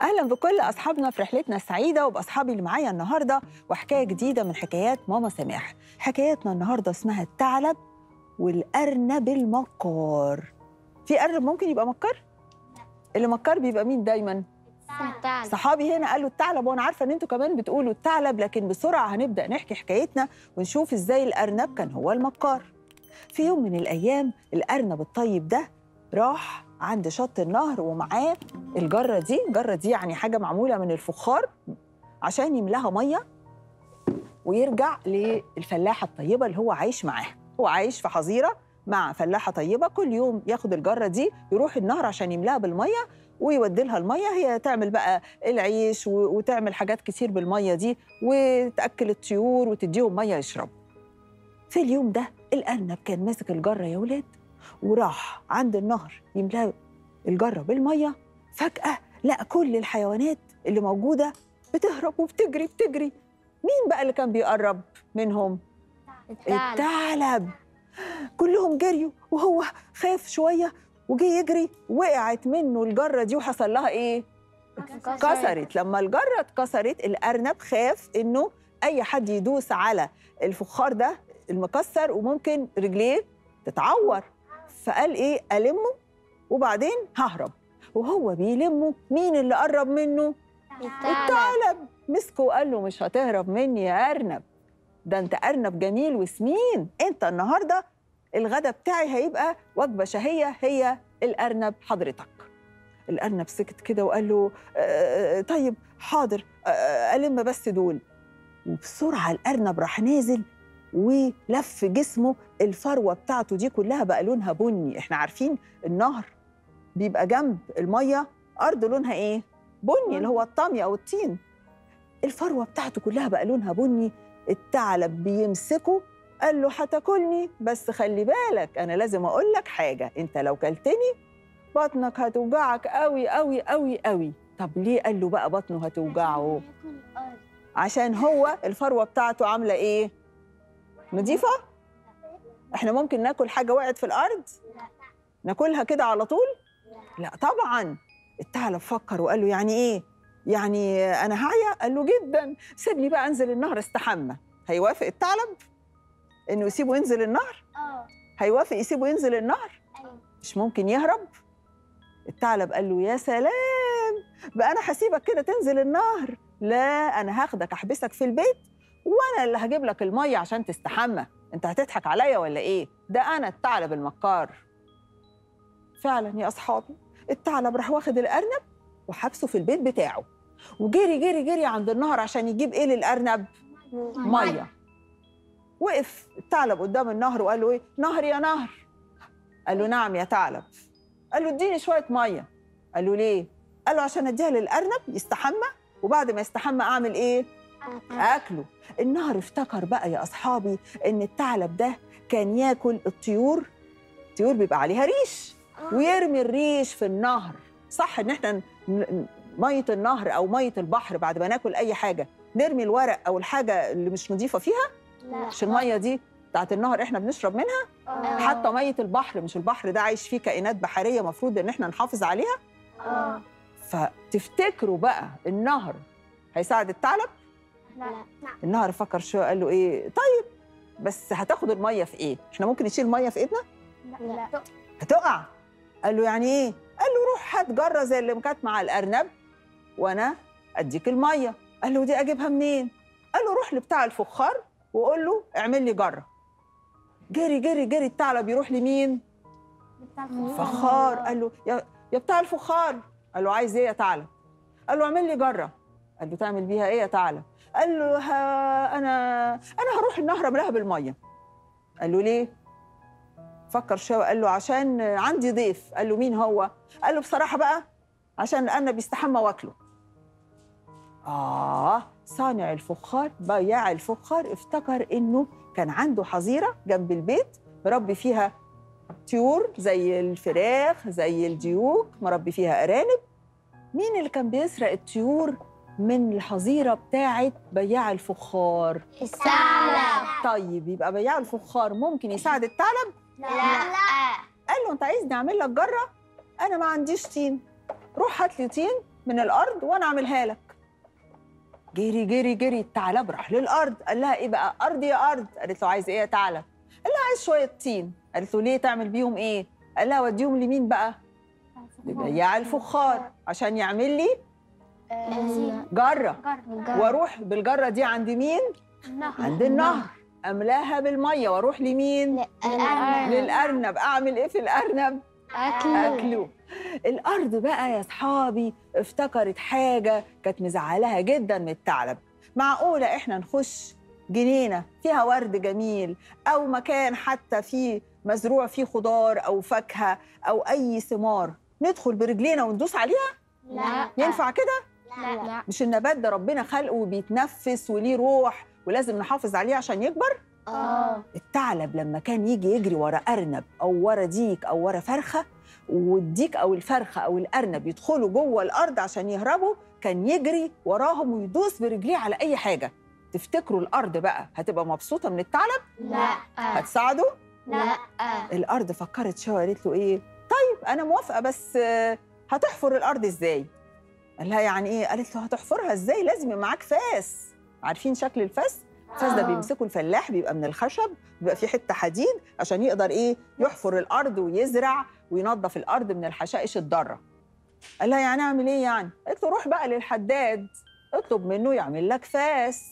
أهلا بكل أصحابنا في رحلتنا السعيدة وبأصحابي اللي معايا النهارده وحكاية جديدة من حكايات ماما سماح حكايتنا النهارده اسمها الثعلب والأرنب المكار في أرنب ممكن يبقى مكار اللي مكار بيبقى مين دايما؟ الثعلب. صحابي هنا قالوا الثعلب وأنا عارفة إن أنتوا كمان بتقولوا الثعلب لكن بسرعة هنبدأ نحكي حكايتنا ونشوف إزاي الأرنب كان هو المكار في يوم من الأيام الأرنب الطيب ده راح عند شط النهر ومعاه الجرة دي. الجرة دي يعني حاجة معمولة من الفخار عشان يملاها مية ويرجع للفلاحة الطيبة اللي هو عايش معاها. هو عايش في حظيرة مع فلاحة طيبة كل يوم ياخد الجرة دي يروح النهر عشان يملاها بالمية ويودي لها المية. هي تعمل بقى العيش وتعمل حاجات كتير بالمية دي وتأكل الطيور وتديهم مية يشربوا. في اليوم ده الأرنب كان ماسك الجرة يا ولاد. وراح عند النهر يملاه الجرة بالمية فجأة لقى كل الحيوانات اللي موجودة بتهرب وبتجري بتجري. مين بقى اللي كان بيقرب منهم؟ الثعلب. الثعلب. كلهم جريوا وهو خاف شوية وجي يجري وقعت منه الجرة دي وحصل لها إيه؟ اتكسرت لما الجرة اتكسرت الأرنب خاف إنه أي حد يدوس على الفخار ده المكسر وممكن رجليه تتعور. فقال إيه؟ ألمه وبعدين ههرب. وهو بيلمه مين اللي قرب منه؟ الثعلب مسكه وقال له مش هتهرب مني يا أرنب. ده أنت أرنب جميل وسمين. أنت النهارده الغدا بتاعي هيبقى وجبة شهية هي الأرنب حضرتك. الأرنب سكت كده وقال له آه طيب حاضر آه ألم بس دول. وبسرعة الأرنب راح نازل ولف جسمه الفروة بتاعته دي كلها بقى لونها بني. إحنا عارفين النهر بيبقى جنب المية أرض لونها إيه؟ بني اللي هو الطمي أو الطين. الفروة بتاعته كلها بقى لونها بني. الثعلب بيمسكه قال له هتاكلني بس خلي بالك أنا لازم أقول لك حاجة. أنت لو كلتني بطنك هتوجعك قوي قوي قوي قوي طب ليه قال له بقى بطنه هتوجعه؟ عشان هو الفروة بتاعته عاملة إيه؟ نظيفه إحنا ممكن ناكل حاجة وقعت في الأرض؟ ناكلها كده على طول؟ لا طبعا. الثعلب فكر وقال له يعني إيه؟ يعني أنا هعيا؟ قال له جدا. سيبني بقى أنزل النهر استحمى. هيوافق الثعلب إنه يسيبه ينزل النهر؟ آه. هيوافق يسيبه ينزل النهر؟ أيوه. مش ممكن يهرب؟ الثعلب قال له يا سلام! بقى أنا هسيبك كده تنزل النهر. لا أنا هاخدك أحبسك في البيت وأنا اللي هجيب لك المية عشان تستحمى. انت هتضحك عليا ولا إيه؟ ده أنا الثعلب المكار فعلا يا أصحابي الثعلب راح واخد الأرنب وحبسه في البيت بتاعه وجري جري جري عند النهر عشان يجيب إيه للأرنب؟ مية. وقف الثعلب قدام النهر وقال له إيه؟ نهر يا نهر. قال له نعم يا ثعلب. قال له اديني شوية مية. قال له ليه؟ قال له عشان أديها للأرنب يستحمى وبعد ما يستحمى أعمل إيه؟ أكله. النهر افتكر بقى يا أصحابي إن الثعلب ده كان ياكل الطيور. الطيور بيبقى عليها ريش ويرمي الريش في النهر. صح إن إحنا مية النهر أو مية البحر بعد ما ناكل أي حاجة نرمي الورق أو الحاجة اللي مش نظيفه فيها؟ لا. مش المية دي بتاعت النهر إحنا بنشرب منها؟ آه. حتى مية البحر مش البحر ده عايش فيه كائنات بحرية مفروض إن إحنا نحافظ عليها؟ آه. فتفتكروا بقى النهر هيساعد الثعلب؟ لا. النهر فكر شوية قال له إيه؟ طيب بس هتاخد المية في إيه إحنا ممكن نشيل ميه في إيدنا؟ لا. هتقع. قال له يعني إيه؟ قال له روح هات جرة زي اللي كانت مع الأرنب وأنا أديك المية. قال له دي أجيبها منين؟ قال له روح لبتاع الفخار وقول له اعمل لي جرة. جري جري جري. الثعلب يروح لمين؟ فخار. قال له يا يا بتاع الفخار. قال له عايز إيه يا ثعلب قال له اعمل لي جرة. قال له تعمل بيها إيه يا ثعلب قال له ها أنا أنا هروح النهر املاها بالمية. قال له ليه؟ فكر شوية قال له عشان عندي ضيف. قال له مين هو؟ قال له بصراحة بقى عشان الارنب بيستحمى واكله. آه صانع الفخار بياع الفخار افتكر إنه كان عنده حظيرة جنب البيت مربي فيها طيور زي الفراخ زي الديوك مربي فيها أرانب. مين اللي كان بيسرق الطيور من الحظيرة بتاعه بياع الفخار. الثعلب. طيب يبقى بياع الفخار ممكن يساعد الثعلب؟ لا. قال له أنت عايزني اعمل لك جرة؟ أنا ما عنديش طين. روح هات لي طين من الأرض وأنا أعملها لك. جري جري جري. الثعلب راح للأرض. قال لها إيه بقى؟ أرض يا أرض. قالت له عايز إيه يا ثعلب؟ قال لها عايز شوية طين. قالت له ليه؟ تعمل بيهم إيه؟ قال لها وديهم لمين بقى؟ لبياع الفخار. عشان يعمل لي جرة. وأروح بالجرة دي عند مين؟ عند النهر. أملاها بالمية وأروح لمين؟ للأرنب. أعمل إيه في الأرنب؟ أكله. الأرض بقى يا أصحابي افتكرت حاجة كانت مزعلاها جدا من الثعلب معقولة إحنا نخش جنينة فيها ورد جميل أو مكان حتى فيه مزروع فيه خضار أو فاكهة أو أي ثمار ندخل برجلينا وندوس عليها؟ لا. ينفع كده؟ لا. مش النبات ده ربنا خلقه وبيتنفس وليه روح ولازم نحافظ عليه عشان يكبر؟ آه. الثعلب لما كان يجي يجري ورا أرنب أو ورا ديك أو ورا فرخة والديك أو الفرخة أو الأرنب يدخلوا جوه الأرض عشان يهربوا كان يجري وراهم ويدوس برجليه على أي حاجة. تفتكروا الأرض بقى هتبقى مبسوطة من الثعلب؟ لا. هتساعده؟ لا. الأرض فكرت شوية قالت له إيه؟ طيب أنا موافقة بس آه، هتحفر الأرض إزاي؟ قال لها يعني إيه؟ قالت له هتحفرها إزاي؟ لازم يبقى معاك فاس. عارفين شكل الفاس؟ الفاس ده آه. بيمسكه الفلاح بيبقى من الخشب بيبقى فيه حتة حديد عشان يقدر إيه؟ يحفر الأرض ويزرع وينظف الأرض من الحشائش الضارة. قال لها يعني أعمل إيه يعني؟ قالت له روح بقى للحداد. اطلب منه يعمل لك فاس.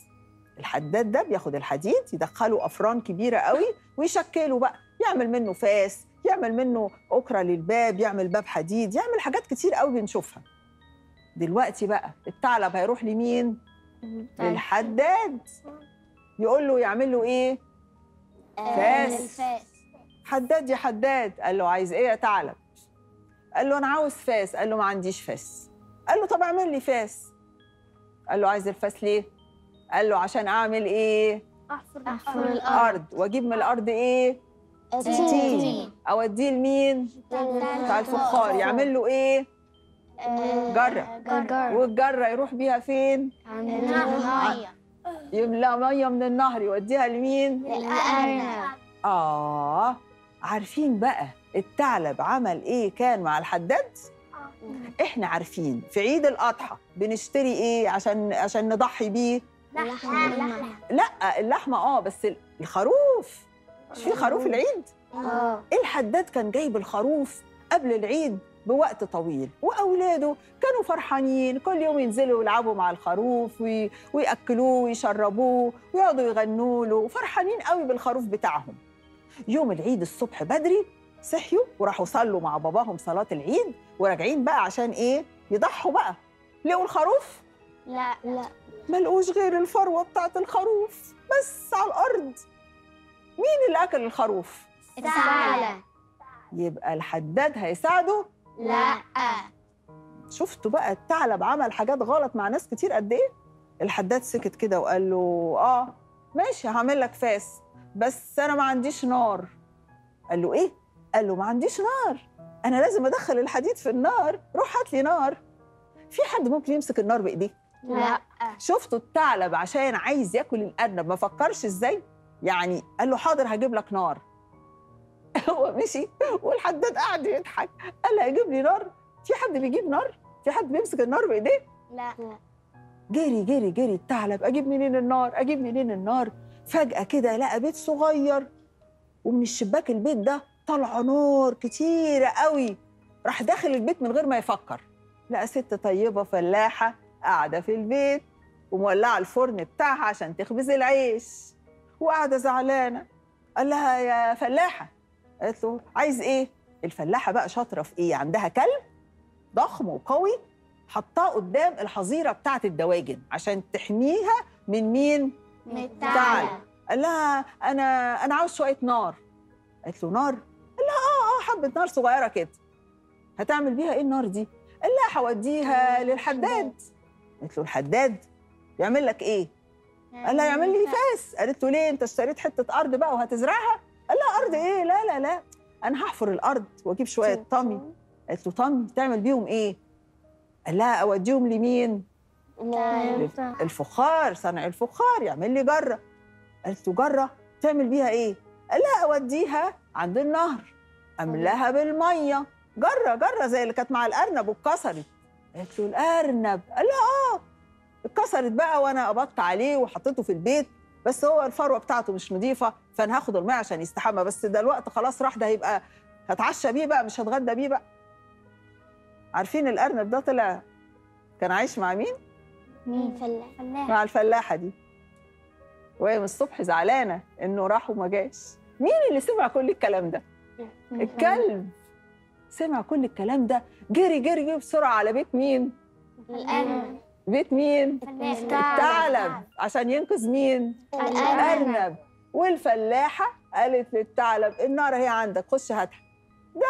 الحداد ده بياخد الحديد يدخله أفران كبيرة قوي ويشكله بقى. يعمل منه فاس يعمل منه أكرة للباب يعمل باب حديد يعمل حاجات كتير قوي بنشوفها. دلوقتي بقى الثعلب هيروح لمين؟ للحداد. يقول له يعمل له إيه؟ فاس. الفاس حداد يا حداد. قال له عايز إيه يا ثعلب؟ قال له أنا عاوز فاس. قال له ما عنديش فاس. قال له طب اعمل لي فاس. قال له عايز الفاس ليه؟ قال له عشان أعمل إيه؟ أحفر الأرض. ارض وأجيب من الأرض إيه؟ تين. أوديه لمين؟ بتاع الفخار. يعمل له إيه؟ جرة. جرة والجره يروح بيها فين؟ المية. يملى مية من النهر يوديها لمين؟ الأرنب آه. عارفين بقى الثعلب عمل إيه كان مع الحداد؟ إحنا عارفين في عيد الأضحى بنشتري إيه عشان عشان نضحي بيه؟ لحمة. لأ اللحمة آه بس الخروف. مش في خروف العيد؟ آه. الحداد كان جايب الخروف قبل العيد. بوقت طويل. وأولاده كانوا فرحانين كل يوم ينزلوا يلعبوا مع الخروف وي... ويأكلوه ويشربوه ويقعدوا يغنوا له وفرحانين قوي بالخروف بتاعهم. يوم العيد الصبح بدري صحيوا وراحوا صلوا مع باباهم صلاة العيد وراجعين بقى عشان إيه؟ يضحوا بقى. لقوا الخروف؟ لا لا. ما لقوش غير الفروة بتاعت الخروف. بس على الأرض. مين اللي أكل الخروف؟ الثعلب يبقى الحداد هيساعده لا. شفتوا بقى الثعلب عمل حاجات غلط مع ناس كتير قد إيه؟ الحداد سكت كده وقال له آه ماشي هعمل لك فاس بس أنا ما عنديش نار. قال له إيه؟ قال له ما عنديش نار. أنا لازم أدخل الحديد في النار روح هات لي نار. في حد ممكن يمسك النار بإيديه؟ لا. شفتوا الثعلب عشان عايز ياكل الأرنب ما فكرش إزاي؟ يعني قال له حاضر هجيب لك نار. هو مشي والحداد قعد يضحك. قال هيجيب لي نار. في حد بيجيب نار؟ في حد بيمسك النار بإيديه؟ لا. جري جري جري. الثعلب أجيب منين النار؟ أجيب منين النار؟ فجأة كده لقى بيت صغير ومن الشباك البيت ده طالعه نار كتيره قوي. راح داخل البيت من غير ما يفكر. لقى ست طيبة فلاحة قاعدة في البيت ومولعة الفرن بتاعها عشان تخبز العيش. وقاعدة زعلانة. قال لها يا فلاحة قالت له عايز إيه؟ الفلاحة بقى شاطرة في إيه؟ عندها كلب ضخم وقوي حطاه قدام الحظيرة بتاعة الدواجن عشان تحميها من مين؟ من. الثعلب قال لها أنا أنا عاوز شوية نار. قالت له نار؟ قال لها آه آه حبة نار صغيرة كده. هتعمل بيها إيه النار دي؟ قال لها هوديها للحداد. قالت له الحداد يعمل لك إيه؟ قال لها يعمل لي فاس. قالت له ليه؟ أنت اشتريت حتة أرض بقى وهتزرعها؟ قال لها أرض إيه؟ لا لا لا. أنا هحفر الأرض وأجيب شوية طمي. قالت له طمي تعمل بيهم إيه؟ قال لها أوديهم لمين؟ الفخار صنع الفخار يعمل لي جرة. قالت له جرة؟ تعمل بيها إيه؟ قال لها أوديها عند النهر. املاها بالمية. جرة جرة زي اللي كانت مع الأرنب واتكسرت. قالت له الأرنب؟ قال لها آه. اتكسرت بقى وأنا قبضت عليه وحطيته في البيت. بس هو الفروة بتاعته مش نظيفه فأنا هاخد الماء عشان يستحمى. بس ده الوقت خلاص راح ده هيبقى هتعشى بيه بقى مش هتغدى بيه بقى. عارفين الأرنب ده طلع كان عايش مع مين؟ مين؟ فلاح. مع الفلاحة دي. وهي من الصبح زعلانة إنه راح وما جاش. مين اللي سمع كل الكلام ده؟ الكلب. سمع كل الكلام ده. جري جري جري بسرعة على بيت مين؟ الأرنب. بيت مين؟ الثعلب. عشان ينقذ مين؟ الأرنب. والفلاحة قالت للثعلب النار هي عندك خش هاتها.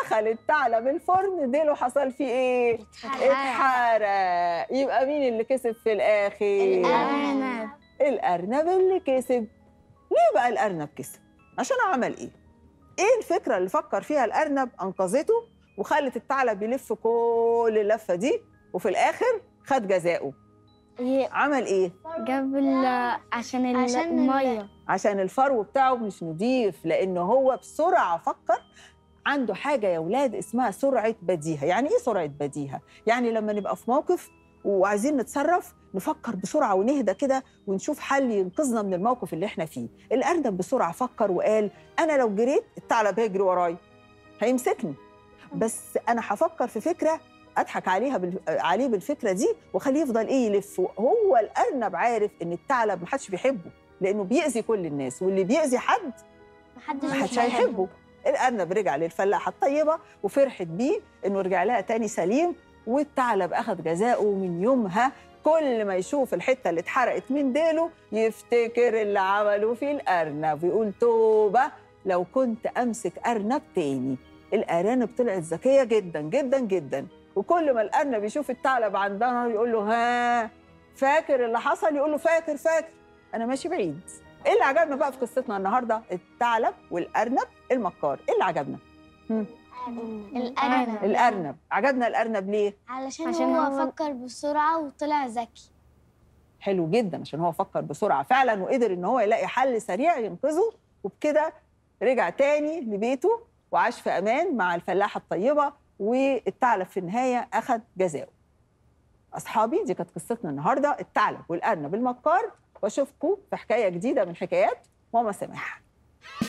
دخل الثعلب الفرن ديله حصل فيه إيه؟ اتحرق. يبقى مين اللي كسب في الآخر؟ الأرنب. الأرنب اللي كسب. ليه بقى الأرنب كسب؟ عشان عمل إيه؟ إيه الفكرة اللي فكر فيها الأرنب؟ أنقذته وخلت الثعلب يلف كل اللفة دي وفي الآخر خد جزاؤه. عمل إيه؟ جاب ال- عشان ال- عشان ال- المية. عشان الفرو بتاعه مش نضيف لأنه هو بسرعة فكر عنده حاجة يا ولاد اسمها سرعة بديهة. يعني إيه سرعة بديهة؟ يعني لما نبقى في موقف وعايزين نتصرف نفكر بسرعة ونهدى كده ونشوف حل ينقذنا من الموقف اللي إحنا فيه. الارنب بسرعة فكر وقال أنا لو جريت الثعلب هيجري وراي. هيمسكني. بس أنا هفكر في فكرة اضحك عليها بال... عليه بالفكرة دي واخليه يفضل إيه يلف. هو الأرنب عارف إن الثعلب محدش بيحبه لأنه بيأذي كل الناس واللي بيأذي حد محدش محدش هيحبه. الأرنب رجع للفلاحة الطيبة وفرحت بيه إنه رجع لها تاني سليم والثعلب أخذ جزاؤه من يومها. كل ما يشوف الحتة اللي اتحرقت من ديله يفتكر اللي عمله في الأرنب ويقول توبة لو كنت أمسك أرنب تاني. الأرانب طلعت ذكية جدا جدا جدا. وكل ما الارنب يشوف الثعلب عندها نار يقول له ها فاكر اللي حصل؟ يقول له فاكر فاكر. أنا ماشي بعيد. إيه اللي عجبنا بقى في قصتنا النهارده؟ الثعلب والأرنب المكار. إيه اللي عجبنا؟ الأرنب. الأرنب. عجبنا الأرنب ليه؟ علشان, عشان هو, هو- فكر بسرعة وطلع ذكي. حلو جدا عشان هو فكر بسرعة فعلا وقدر إن هو يلاقي حل سريع ينقذه وبكده رجع تاني لبيته وعاش في أمان مع الفلاحة الطيبة والثعلب في النهاية أخذ جزاؤه. أصحابي دي كانت قصتنا النهارده الثعلب والأرنب المكار. وأشوفكم في حكاية جديدة من حكايات ماما سماح